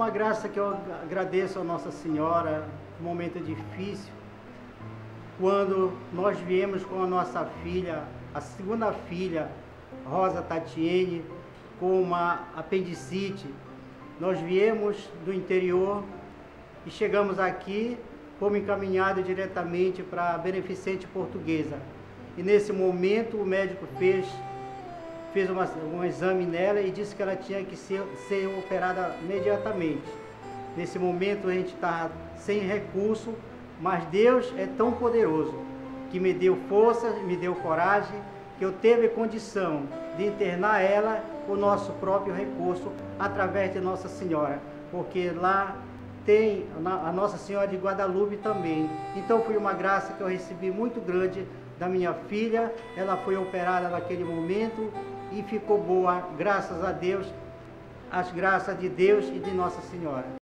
uma graça que eu agradeço a Nossa Senhora, um momento difícil, quando nós viemos com a nossa filha, a segunda filha, Rosa Tatiene, com uma apendicite. Nós viemos do interior e chegamos aqui, fomos encaminhados diretamente para a Beneficente Portuguesa. E nesse momento o médico fez, fez uma, um exame nela e disse que ela tinha que ser, ser operada imediatamente. Nesse momento a gente está sem recurso, mas Deus é tão poderoso que me deu força, me deu coragem, que eu teve condição de internar ela com o nosso próprio recurso através de Nossa Senhora, porque lá tem a Nossa Senhora de Guadalupe também. Então foi uma graça que eu recebi muito grande da minha filha. Ela foi operada naquele momento e ficou boa, graças a Deus, as graças de Deus e de Nossa Senhora.